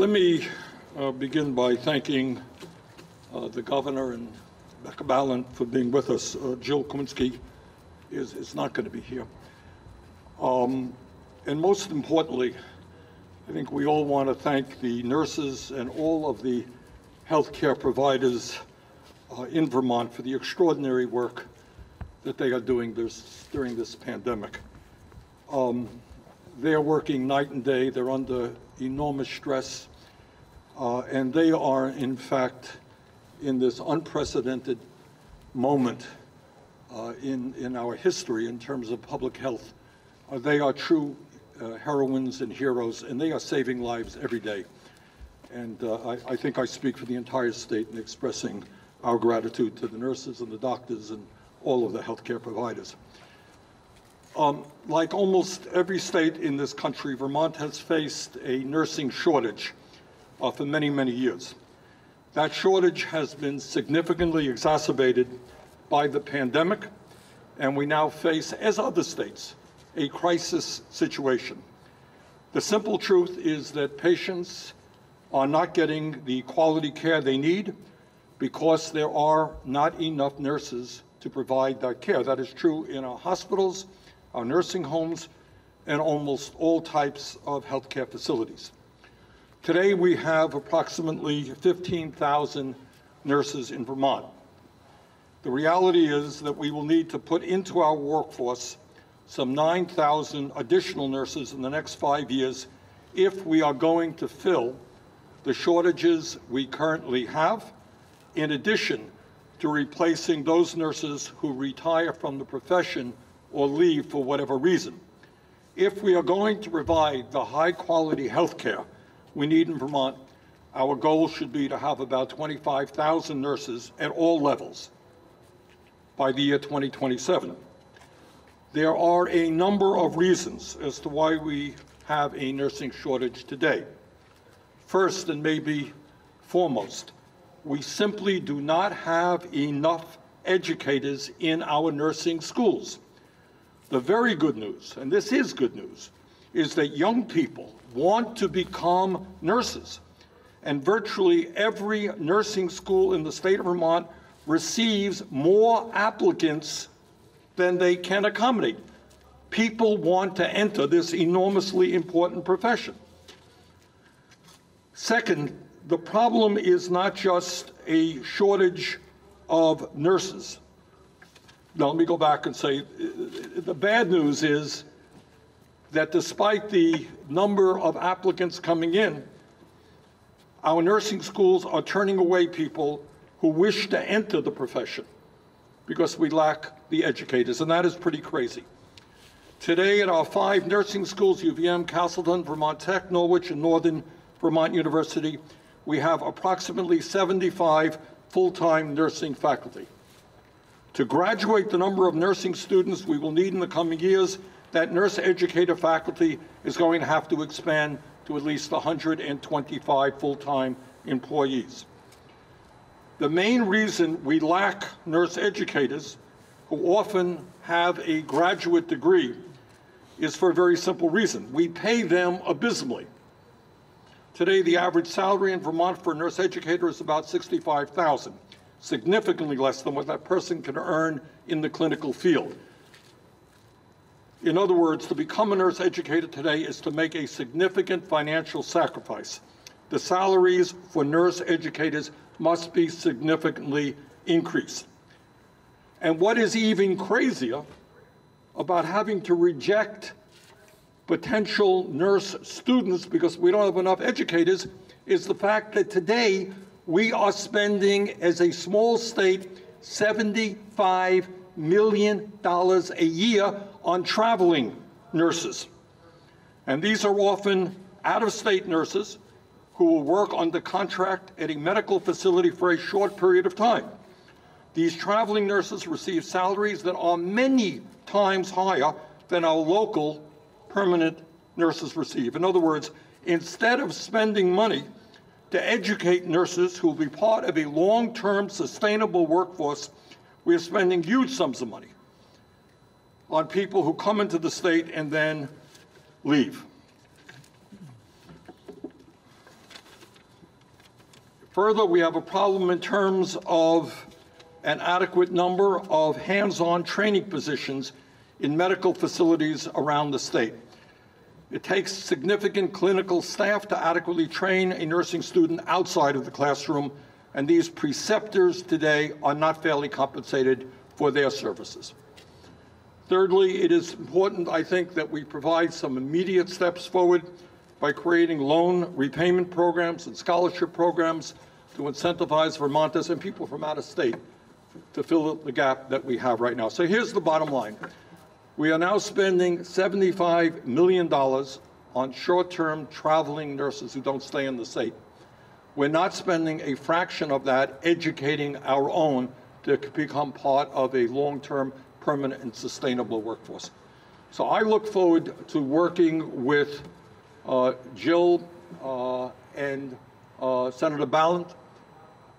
let me uh, begin by thanking uh, the governor and Becca Balint for being with us. Uh, Jill Krowinski is, is not going to be here. Um, and most importantly, I think we all want to thank the nurses and all of the healthcare providers uh, in Vermont for the extraordinary work that they are doing this, during this pandemic. Um, they're working night and day. They're under enormous stress. Uh, and they are, in fact, in this unprecedented moment uh, in, in our history in terms of public health. Uh, they are true uh, heroines and heroes, and they are saving lives every day. And uh, I, I think I speak for the entire state in expressing our gratitude to the nurses and the doctors and all of the healthcare providers. Um, like almost every state in this country, Vermont has faced a nursing shortage uh, for many, many years. That shortage has been significantly exacerbated by the pandemic, and we now face, as other states, a crisis situation. The simple truth is that patients are not getting the quality care they need because there are not enough nurses to provide that care. That is true in our hospitals, our nursing homes, and almost all types of healthcare facilities. Today we have approximately 15,000 nurses in Vermont. The reality is that we will need to put into our workforce some 9,000 additional nurses in the next five years if we are going to fill the shortages we currently have, in addition to replacing those nurses who retire from the profession or leave for whatever reason. If we are going to provide the high quality health care we need in Vermont, our goal should be to have about 25,000 nurses at all levels by the year 2027. There are a number of reasons as to why we have a nursing shortage today. First, and maybe foremost, we simply do not have enough educators in our nursing schools. The very good news, and this is good news, is that young people want to become nurses. And virtually every nursing school in the state of Vermont receives more applicants than they can accommodate. People want to enter this enormously important profession. Second, the problem is not just a shortage of nurses. Now, let me go back and say the bad news is that despite the number of applicants coming in, our nursing schools are turning away people who wish to enter the profession because we lack the educators, and that is pretty crazy. Today at our five nursing schools, UVM, Castleton, Vermont Tech, Norwich, and Northern Vermont University, we have approximately 75 full-time nursing faculty. To graduate the number of nursing students we will need in the coming years, that nurse educator faculty is going to have to expand to at least 125 full-time employees. The main reason we lack nurse educators who often have a graduate degree is for a very simple reason. We pay them abysmally. Today, the average salary in Vermont for a nurse educator is about 65,000, significantly less than what that person can earn in the clinical field. In other words, to become a nurse educator today is to make a significant financial sacrifice. The salaries for nurse educators must be significantly increased. And what is even crazier about having to reject potential nurse students because we don't have enough educators is the fact that today we are spending, as a small state, $75 million a year on traveling nurses. And these are often out of state nurses who will work under contract at a medical facility for a short period of time. These traveling nurses receive salaries that are many times higher than our local permanent nurses receive. In other words, instead of spending money to educate nurses who will be part of a long-term sustainable workforce, we are spending huge sums of money on people who come into the state and then leave. Further, we have a problem in terms of an adequate number of hands-on training positions in medical facilities around the state. It takes significant clinical staff to adequately train a nursing student outside of the classroom, and these preceptors today are not fairly compensated for their services. Thirdly, it is important, I think, that we provide some immediate steps forward by creating loan repayment programs and scholarship programs to incentivize Vermonters and people from out of state to fill the gap that we have right now. So here's the bottom line. We are now spending $75 million on short-term traveling nurses who don't stay in the state. We're not spending a fraction of that educating our own to become part of a long-term, permanent, and sustainable workforce. So I look forward to working with uh, Jill uh, and uh, Senator Balint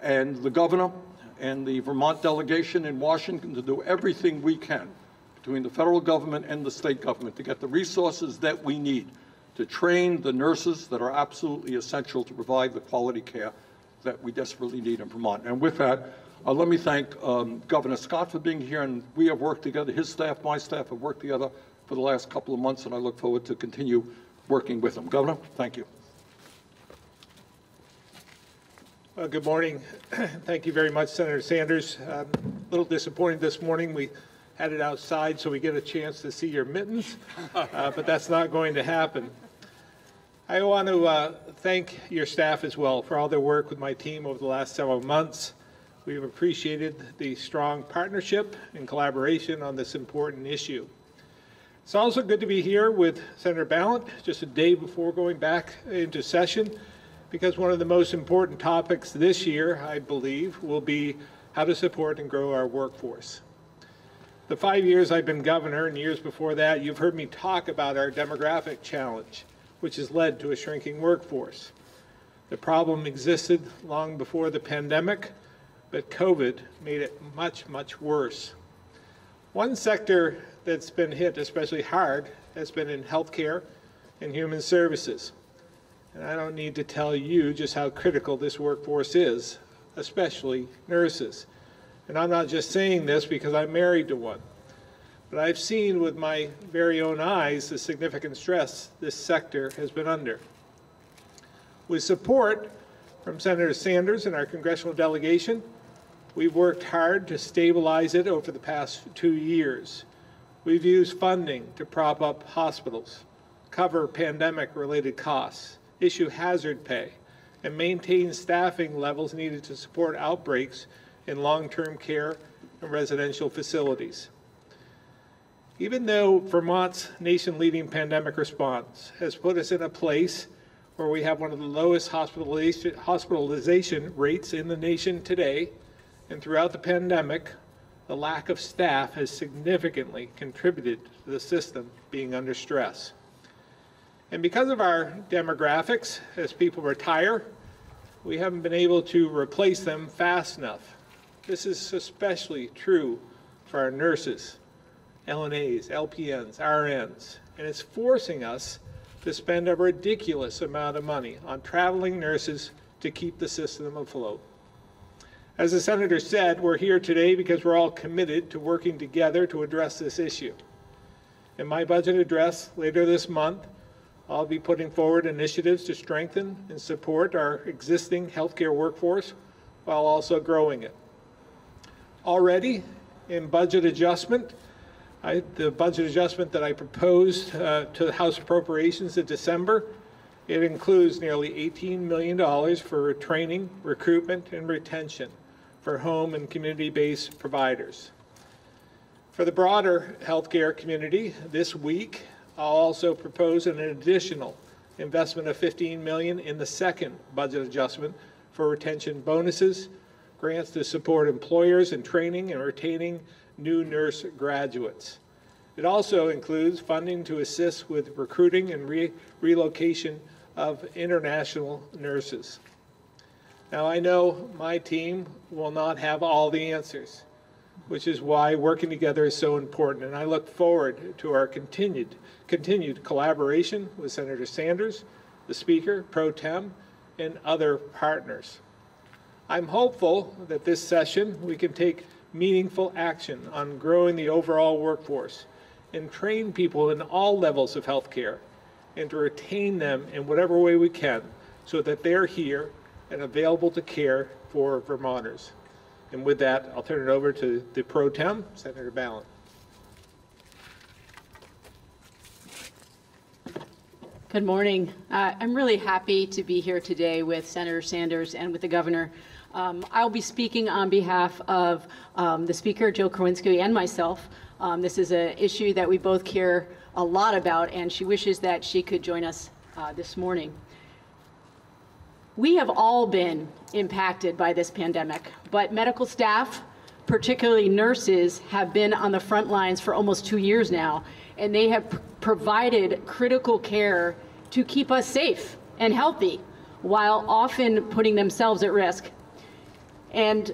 and the governor and the Vermont delegation in Washington to do everything we can between the federal government and the state government to get the resources that we need to train the nurses that are absolutely essential to provide the quality care that we desperately need in Vermont. And with that, uh, let me thank um, Governor Scott for being here, and we have worked together. His staff, my staff have worked together for the last couple of months, and I look forward to continue working with him. Governor, thank you. Uh, Good morning. Thank you very much, Senator Sanders. Um, A little disappointed this morning. We it outside so we get a chance to see your mittens, uh, but that's not going to happen. I want to uh, thank your staff as well for all their work with my team over the last several months. We've appreciated the strong partnership and collaboration on this important issue. It's also good to be here with Senator Balint just a day before going back into session because one of the most important topics this year, I believe, will be how to support and grow our workforce. The five years I've been governor and years before that, you've heard me talk about our demographic challenge, which has led to a shrinking workforce. The problem existed long before the pandemic, but COVID made it much, much worse. One sector that's been hit especially hard has been in healthcare and human services. And I don't need to tell you just how critical this workforce is, especially nurses. And I'm not just saying this because I'm married to one, but I've seen with my very own eyes the significant stress this sector has been under. With support from Senator Sanders and our congressional delegation, we've worked hard to stabilize it over the past two years. We've used funding to prop up hospitals, cover pandemic-related costs, issue hazard pay, and maintain staffing levels needed to support outbreaks in long-term care and residential facilities. Even though Vermont's nation-leading pandemic response has put us in a place where we have one of the lowest hospitalization, hospitalization rates in the nation today, and throughout the pandemic, the lack of staff has significantly contributed to the system being under stress. And because of our demographics, as people retire, we haven't been able to replace them fast enough. This is especially true for our nurses, LNAs, LPNs, RNs, and it's forcing us to spend a ridiculous amount of money on traveling nurses to keep the system afloat. As the Senator said, we're here today because we're all committed to working together to address this issue. In my budget address later this month, I'll be putting forward initiatives to strengthen and support our existing healthcare workforce while also growing it. Already in budget adjustment, I, the budget adjustment that I proposed uh, to the House Appropriations in December, it includes nearly $18 million for training, recruitment, and retention for home and community-based providers. For the broader healthcare community, this week, I'll also propose an additional investment of 15 million in the second budget adjustment for retention bonuses, grants to support employers in training and retaining new nurse graduates. It also includes funding to assist with recruiting and re relocation of international nurses. Now, I know my team will not have all the answers, which is why working together is so important, and I look forward to our continued continued collaboration with Senator Sanders, the Speaker, Pro Tem, and other partners. I'm hopeful that this session, we can take meaningful action on growing the overall workforce and train people in all levels of healthcare and to retain them in whatever way we can so that they're here and available to care for Vermonters. And with that, I'll turn it over to the pro tem, Senator Balint. Good morning. Uh, I'm really happy to be here today with Senator Sanders and with the governor. Um, I'll be speaking on behalf of um, the Speaker, Joe Krowinski, and myself. Um, this is an issue that we both care a lot about, and she wishes that she could join us uh, this morning. We have all been impacted by this pandemic, but medical staff, particularly nurses, have been on the front lines for almost two years now, and they have provided critical care to keep us safe and healthy while often putting themselves at risk. And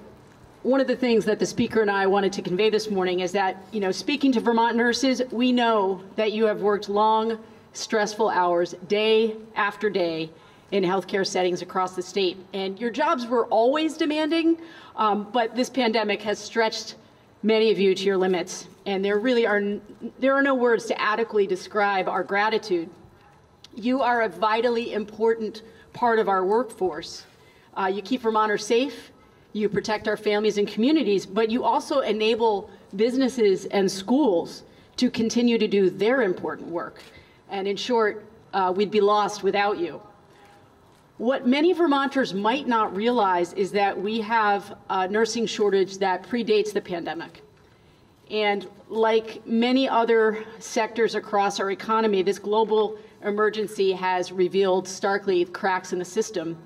one of the things that the speaker and I wanted to convey this morning is that, you know, speaking to Vermont nurses, we know that you have worked long, stressful hours, day after day, in healthcare settings across the state. And your jobs were always demanding, um, but this pandemic has stretched many of you to your limits. And there really are, there are no words to adequately describe our gratitude. You are a vitally important part of our workforce. Uh, you keep Vermonters safe, you protect our families and communities, but you also enable businesses and schools to continue to do their important work. And in short, uh, we'd be lost without you. What many Vermonters might not realize is that we have a nursing shortage that predates the pandemic. And like many other sectors across our economy, this global emergency has revealed starkly cracks in the system.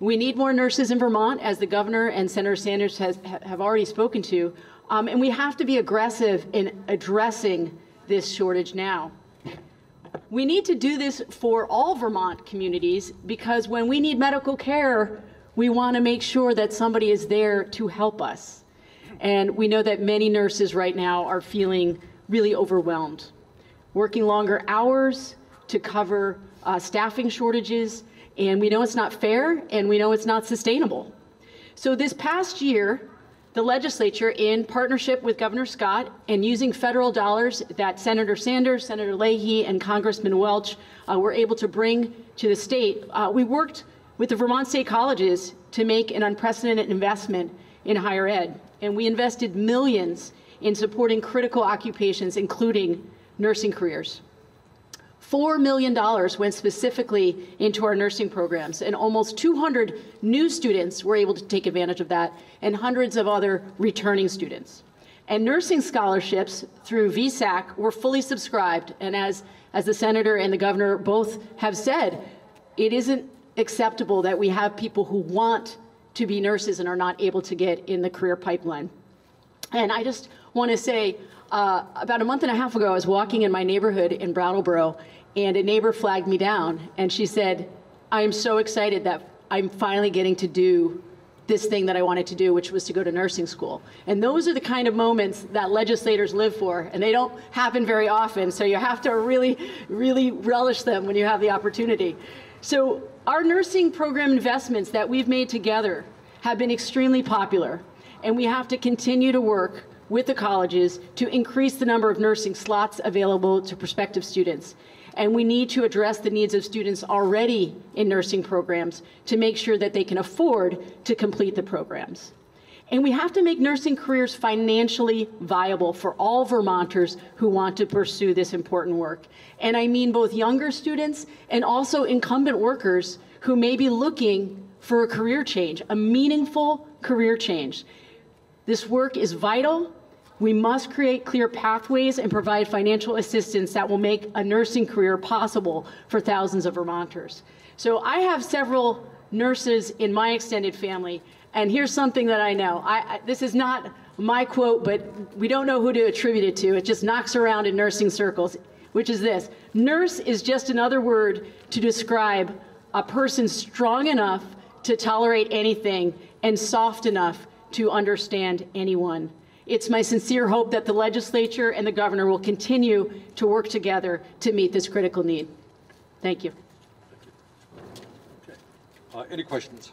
We need more nurses in Vermont, as the governor and Senator Sanders has, have already spoken to, um, and we have to be aggressive in addressing this shortage now. We need to do this for all Vermont communities because when we need medical care, we want to make sure that somebody is there to help us. And we know that many nurses right now are feeling really overwhelmed, working longer hours to cover uh, staffing shortages. And we know it's not fair and we know it's not sustainable. So, this past year, the legislature, in partnership with Governor Scott and using federal dollars that Senator Sanders, Senator Leahy, and Congressman Welch uh, were able to bring to the state, uh, we worked with the Vermont State Colleges to make an unprecedented investment in higher ed. And we invested millions in supporting critical occupations, including nursing careers. $4 million went specifically into our nursing programs, and almost 200 new students were able to take advantage of that, and hundreds of other returning students. And nursing scholarships through VSAC were fully subscribed, and as, as the senator and the governor both have said, it isn't acceptable that we have people who want to be nurses and are not able to get in the career pipeline. And I just want to say, uh, about a month and a half ago, I was walking in my neighborhood in Brattleboro, and a neighbor flagged me down, and she said, I am so excited that I'm finally getting to do this thing that I wanted to do, which was to go to nursing school. And those are the kind of moments that legislators live for, and they don't happen very often, so you have to really, really relish them when you have the opportunity. So, our nursing program investments that we've made together have been extremely popular, and we have to continue to work with the colleges to increase the number of nursing slots available to prospective students. And we need to address the needs of students already in nursing programs to make sure that they can afford to complete the programs. And we have to make nursing careers financially viable for all Vermonters who want to pursue this important work. And I mean both younger students and also incumbent workers who may be looking for a career change, a meaningful career change. This work is vital. We must create clear pathways and provide financial assistance that will make a nursing career possible for thousands of Vermonters. So I have several nurses in my extended family, and here's something that I know. I, I, this is not my quote, but we don't know who to attribute it to. It just knocks around in nursing circles, which is this Nurse is just another word to describe a person strong enough to tolerate anything and soft enough to understand anyone. It's my sincere hope that the legislature and the governor will continue to work together to meet this critical need. Thank you. Uh, Any questions?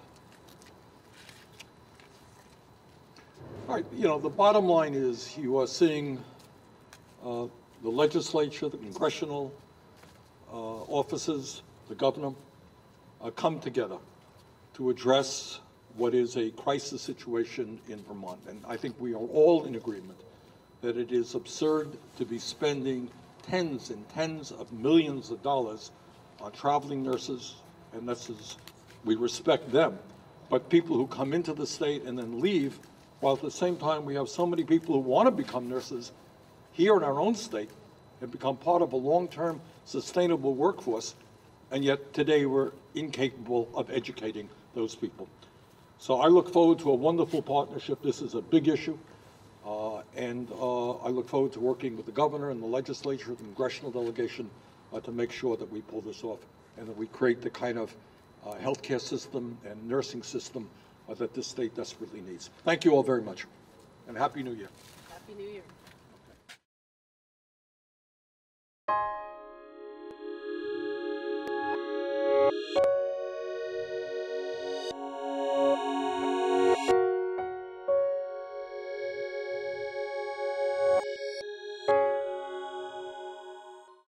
All right, you know, the bottom line is you are seeing uh, the legislature, the congressional uh, offices, the governor, uh, come together to address what is a crisis situation in Vermont. And I think we are all in agreement that it is absurd to be spending tens and tens of millions of dollars on traveling nurses and nurses. We respect them, but people who come into the state and then leave, while at the same time we have so many people who want to become nurses here in our own state and become part of a long-term sustainable workforce, and yet today we're incapable of educating those people. So I look forward to a wonderful partnership. This is a big issue. Uh, and uh, I look forward to working with the governor and the legislature, the congressional delegation, uh, to make sure that we pull this off and that we create the kind of uh, healthcare system and nursing system uh, that this state desperately needs. Thank you all very much, and Happy New Year. Happy New Year.